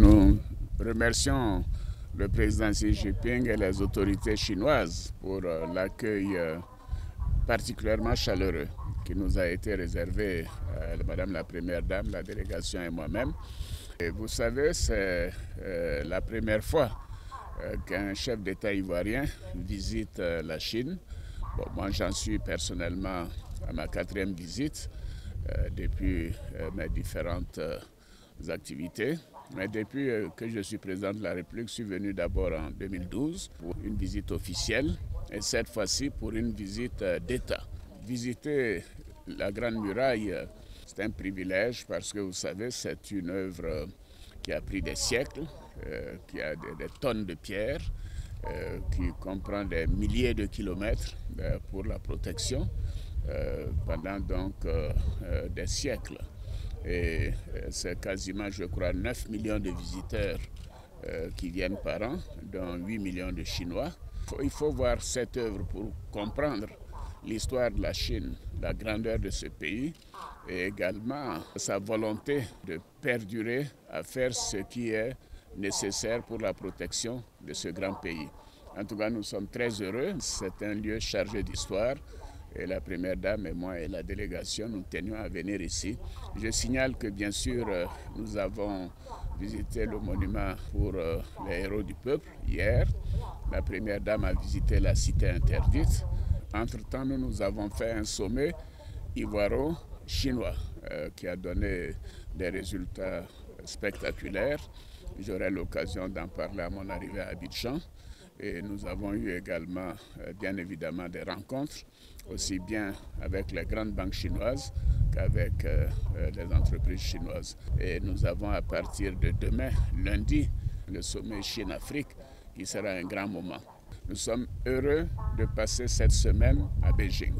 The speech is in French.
Nous remercions le président Xi Jinping et les autorités chinoises pour euh, l'accueil euh, particulièrement chaleureux qui nous a été réservé, à Madame la Première Dame, la délégation et moi-même. Et vous savez, c'est euh, la première fois qu'un chef d'État ivoirien visite la Chine. moi, j'en suis personnellement à ma quatrième visite depuis mes différentes activités. Mais depuis euh, que je suis président de la République, je suis venu d'abord en 2012 pour une visite officielle et cette fois-ci pour une visite euh, d'État. Visiter la Grande Muraille, euh, c'est un privilège parce que vous savez, c'est une œuvre qui a pris des siècles, qui a des, tonnes de pierres, qui comprend des milliers de kilomètres pour la protection pendant donc des siècles. Et euh, c'est quasiment, je crois, 9 millions de visiteurs euh, qui viennent par an, dont 8 millions de Chinois. Il faut voir cette œuvre pour comprendre l'histoire de la Chine, la grandeur de ce pays et également sa volonté de perdurer à faire ce qui est nécessaire pour la protection de ce grand pays. En tout cas, nous sommes très heureux. C'est un lieu chargé d'histoire. Et la première dame et moi et la délégation, nous tenions à venir ici. Je signale que bien sûr, euh, nous avons visité le monument pour euh, les héros du peuple hier. La première dame a visité la cité interdite. Entre-temps, nous, nous avons fait un sommet ivoiro-chinois euh, qui a donné des résultats spectaculaires. J'aurai l'occasion d'en parler à mon arrivée à Abidjan. Et nous avons eu également, euh, bien évidemment, des rencontres, aussi bien avec les grandes banques chinoises qu'avec euh, euh, les entreprises chinoises. Et nous avons à partir de demain, lundi, le sommet Chine-Afrique, qui sera un grand moment. Nous sommes heureux de passer cette semaine à Beijing.